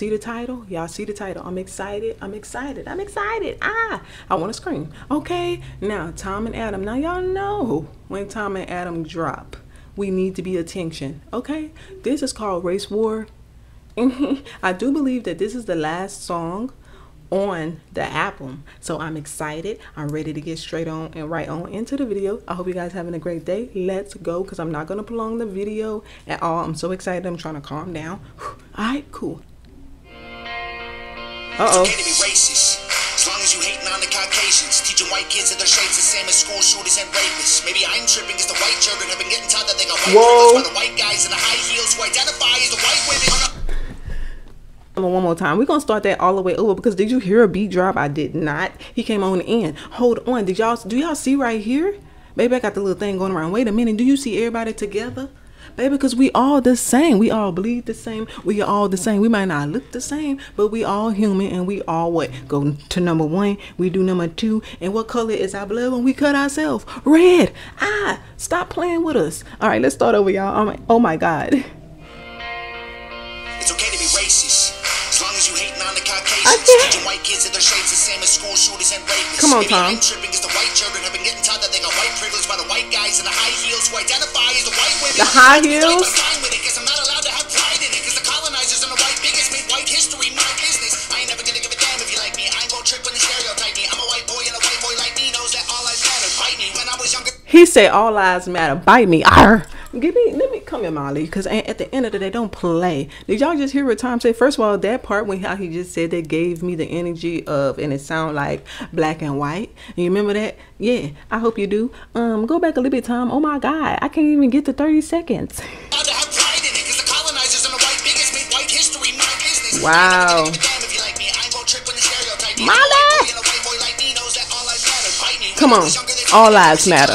see the title? Y'all see the title? I'm excited. I'm excited. I'm excited. Ah, I want to scream. Okay, now Tom and Adam. Now y'all know when Tom and Adam drop, we need to be attention. Okay, this is called Race War. I do believe that this is the last song on the album. So I'm excited. I'm ready to get straight on and right on into the video. I hope you guys having a great day. Let's go because I'm not going to prolong the video at all. I'm so excited. I'm trying to calm down. All right, cool. Uh-oh. As long as you hating on the Caucasians, teaching white kids that their shades the same as school shooters and rapists. Maybe I'm tripping because the white children have been getting taught that they got white Whoa. by the white guys in the high heels who identify as the white women one more time. We're gonna start that all the way over because did you hear a beat drop? I did not. He came on the end. Hold on. Did y'all do y'all see right here? Baby, I got the little thing going around. Wait a minute. Do you see everybody together? Baby, because we all the same. We all bleed the same. We are all the same. We might not look the same, but we all human and we all what? Go to number one, we do number two. And what color is our blood when we cut ourselves? Red. Ah, stop playing with us. All right, let's start over, y'all. Oh my, oh my God. Same as school shooters and rapists. Come on, Tom. Tripping because the white children have been getting taught that they got white privilege by the white guys in the high heels who identify as the white women. The high heels? I'm with it because I'm not allowed to have pride in it because the colonizers and the white bigots made white history my business. I ain't never gonna give a damn if you like me. I ain't gonna trip when they stereotype me. I'm a white boy and a white boy like me knows that all lives matter. Bite me when I was younger. He said all lives matter. Bite me. Arr. Give me come here, Molly, because at the end of the day, don't play. Did y'all just hear what Tom said? First of all, that part when how he just said that gave me the energy of, and it sound like black and white. You remember that? Yeah, I hope you do. Um, go back a little bit, Tom. Oh my God, I can't even get to thirty seconds. Wow. Molly. Come on, all lives matter.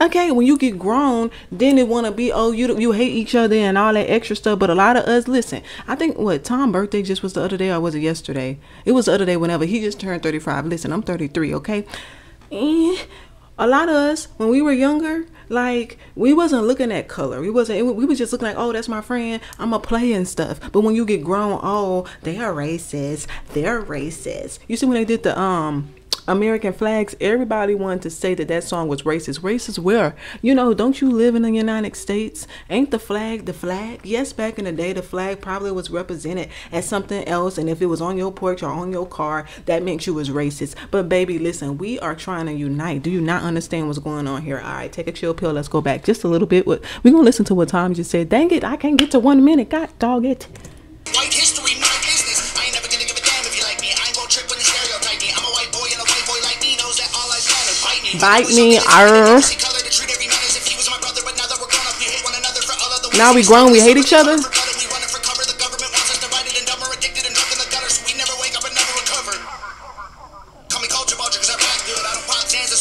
Okay, when you get grown, then it want to be oh you you hate each other and all that extra stuff. But a lot of us listen. I think what Tom' birthday just was the other day or was it yesterday? It was the other day. Whenever he just turned thirty five. Listen, I'm thirty three. Okay, and a lot of us when we were younger, like we wasn't looking at color. We wasn't. It, we was just looking like, oh, that's my friend. I'm a play and stuff. But when you get grown, oh, they are racist. They're racist. You see when they did the um American flags, everybody wanted to say that that song was racist. Racist where? You know, don't you live in the United States? Ain't the flag the flag? Yes, back in the day, the flag probably was represented as something else. And if it was on your porch or on your car, that meant you was racist. But baby, listen, we are trying to unite. Do you not understand what's going on here? All right, take a chill pill. Let's go back just a little bit. We're going to listen to what Tom just said. Dang it, I can't get to one minute. God dog it. Bite me. Arr. Now we grown, we hate each other.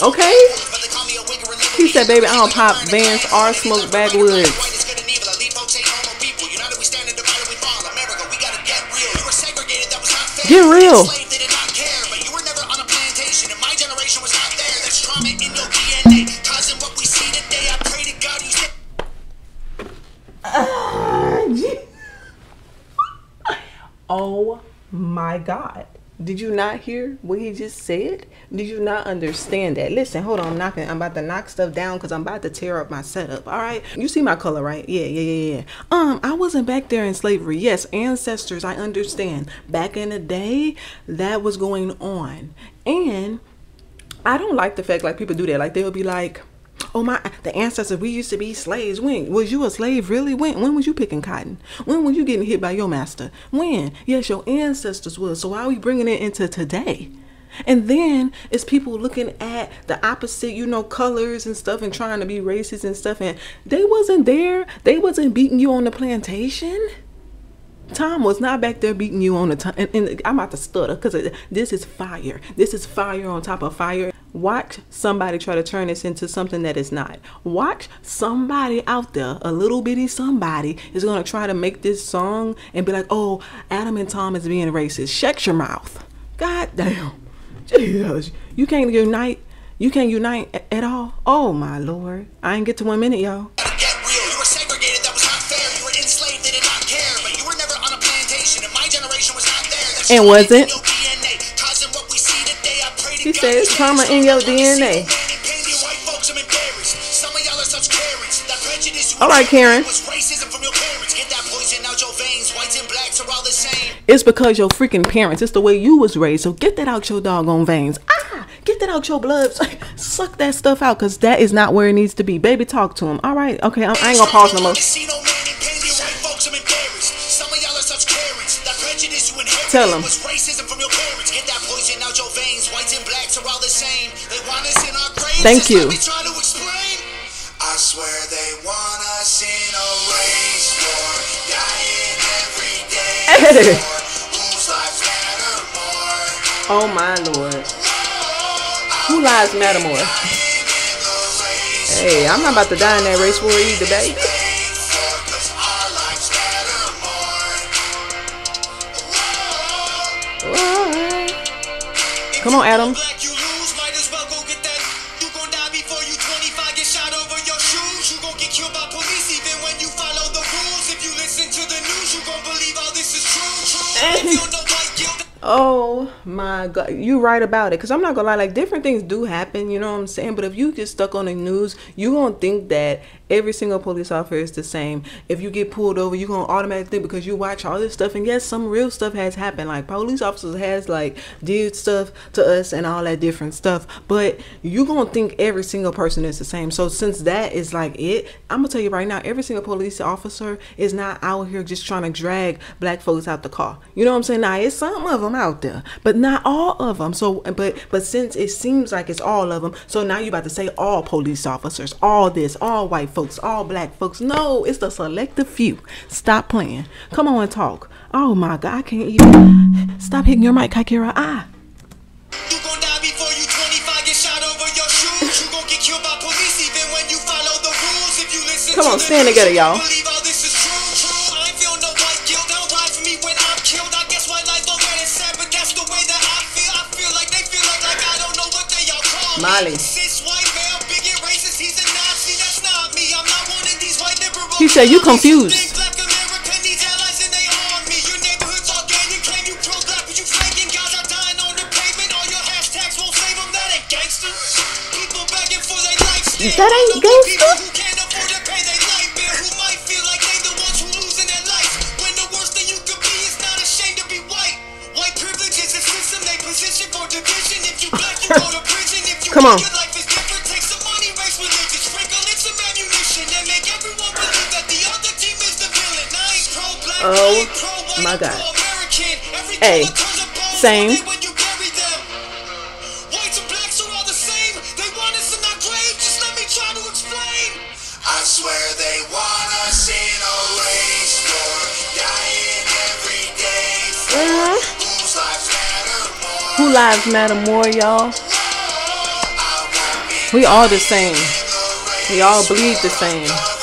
Okay. He said, baby, I don't pop Vans or smoke backwoods. Get real. My God. Did you not hear what he just said? Did you not understand that? Listen, hold on. I'm knocking. I'm about to knock stuff down because I'm about to tear up my setup. All right. You see my color, right? Yeah, yeah, yeah, yeah. Um, I wasn't back there in slavery. Yes, ancestors. I understand. Back in the day, that was going on, and I don't like the fact like people do that. Like they'll be like, Oh my, the ancestors, we used to be slaves. When? Was you a slave really? When? When was you picking cotton? When were you getting hit by your master? When? Yes, your ancestors was. So why are we bringing it into today? And then it's people looking at the opposite, you know, colors and stuff and trying to be racist and stuff. And they wasn't there. They wasn't beating you on the plantation. Tom was not back there beating you on the time. And, and I'm about to stutter because this is fire. This is fire on top of fire. Watch somebody try to turn this into something that is not. Watch somebody out there, a little bitty somebody, is gonna try to make this song and be like, "Oh, Adam and Tom is being racist." Shut your mouth. God damn. Jesus, you can't unite. You can't unite a- at all. Oh my lord, I ain't get to one minute, y'all. Get real. You were segregated, that was not fair. You I pray to He God says you trauma in your strong. I can see DNA. no man in pain, you white folks, I'm embarrassed. Some of y'all are such Karens. That prejudice you All right, Karen. was racism from your parents. Get that poison out your veins. Whites and blacks are all the same. It's because your freaking parents. It's the way you was raised. So get that out your doggone veins. Ah, get that out your blood. Suck that stuff out, cause that is not where it needs to be. Baby, talk to him. All right, okay. I, I ain't gonna pause no more. See no every day. Hey. for whose lives matter more. Oh my lord. Who lies matter more? Hey, I'm not about to die in that race war either, baby. Come on, Adam. Oh my god, you right about it. Cause I'm not gonna lie, like different things do happen, you know what I'm saying? But if you get stuck on the news, you gonna think that every single police officer is the same. If you get pulled over, you're gonna automatically think because you watch all this stuff and yes, some real stuff has happened. Like police officers has like did stuff to us and all that different stuff. But you're gonna think every single person is the same. So since that is like it, I'm gonna tell you right now, every single police officer is not out here just trying to drag black folks out the car. You know what I'm saying? Now it's some of them out there, but not all of them. So, but but since it seems like it's all of them, so now you're about to say all police officers, all this, all white folks, all black folks. No, it's the selective few. Stop playing. Come on and talk. Oh my God, I can't even. Stop hitting your mic, Kakira. Ah. you gon' die before you 25, get shot over your shoes. You gon' get killed by police even when you follow the rules. If you listen Come on, stand together, y'all. Believe all this true, true. I feel no white guilt. Don't lie for me when I'm killed. I guess white life don't matter sad, but that's the way I feel. Like they feel like, like I don't know what they all call. Molly. Hashtags won't save them. That ain't gangster. People begging for their life still. That ain't All the gangster? People who can't afford to pay their light bill. Who might feel like they the ones who losing their life. When the worst thing you could be is not ashamed to be white. White privilege is a system they position for division. If you black, you go to prison. If you Come on. For whose lives matter more. Who lives matter more, y'all? We all the same. We all bleed the same.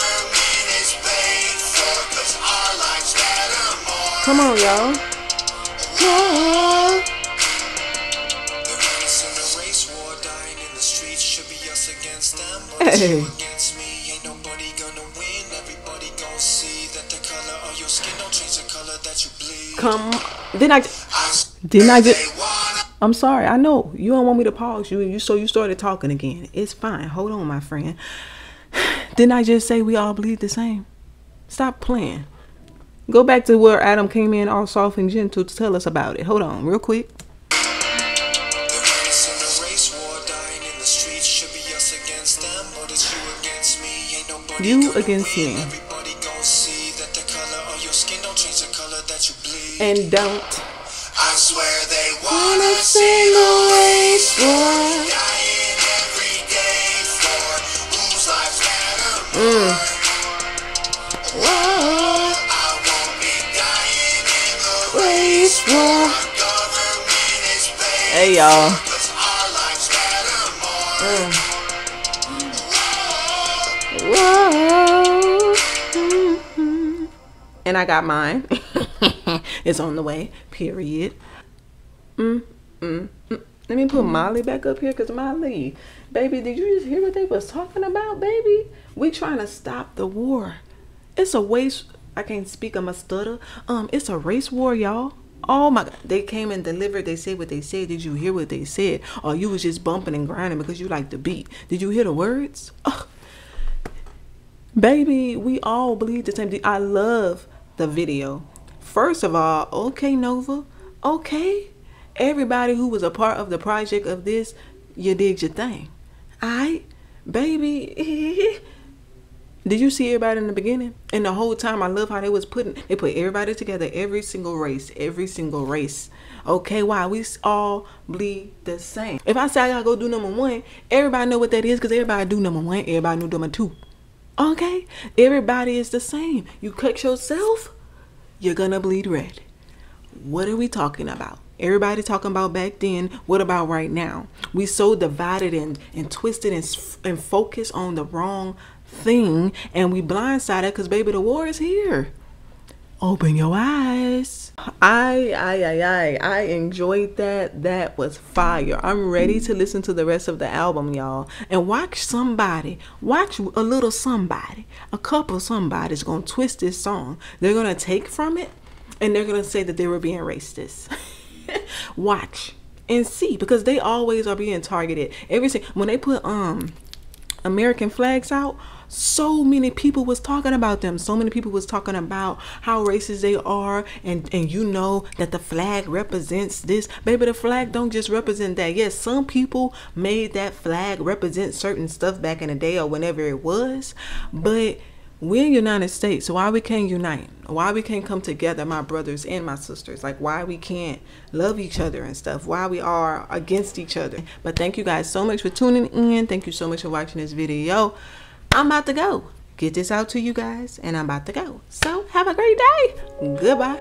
Them. But it's Hey. you against me, ain't nobody gonna win. Everybody gon' see that the color of your skin don't change the color that you bleed. Come. Didn't I? Didn't I just. I'm sorry. I know you don't want me to pause you, you so you started talking again. It's fine. Hold on, my friend. Didn't I just say we all bleed the same? Stop playing. Go back to where Adam came in all soft and gentle to tell us about it. Hold on, real quick. The race in the race war, dying in the streets should be us against them, but it's you against me. Ain't nobody You gonna against win. me. Everybody gon' see that the color of your skin don't change the color that you bleed. And don't. I swear they want us in a race war, y'all. Mm. And I got mine. it's on the way. Period. Mm, mm, mm. Let me put Molly back up here because Molly, baby, did you just hear what they was talking about, baby? We trying to stop the war. It's a waste. I can't speak. I'm a stutter. Um, it's a race war, y'all. Oh my God! They came and delivered. They said what they said. Did you hear what they said? Or you was just bumping and grinding because you like the beat? Did you hear the words? Baby, we all believe the same thing. I love the video. First of all, okay, Nova, okay. Everybody who was a part of the project of this, you did your thing. I, baby. Did you see everybody in the beginning? And the whole time, I love how they was putting. They put everybody together, every single race, every single race. Okay, why we all bleed the same. If I say I gotta go do number one, everybody know what that is because everybody do number one, everybody do number two. Okay, everybody is the same. You cut yourself, you're gonna bleed red. What are we talking about? Everybody talking about back then. What about right now? We so divided and, and twisted and, and focused on the wrong thing, and we blindsided because baby, the war is here. Open your eyes. I, I, I, I, I enjoyed that. That was fire. I'm ready to listen to the rest of the album, y'all. And watch somebody, watch a little somebody, a couple somebody's gonna twist this song. They're gonna take from it and they're gonna say that they were being racist. watch and see because they always are being targeted. Every single when they put um American flags out, so many people was talking about them. So many people was talking about how racist they are, and and you know that the flag represents this. Baby, the flag don't just represent that. Yes, some people made that flag represent certain stuff back in the day or whenever it was, but we're United States, why we can't unite? Why we can't come together, my brothers and my sisters? Like why we can't love each other and stuff? Why we are against each other? But thank you guys so much for tuning in. Thank you so much for watching this video. I'm about to go. Get this out to you guys, and I'm about to go. So have a great day. Goodbye.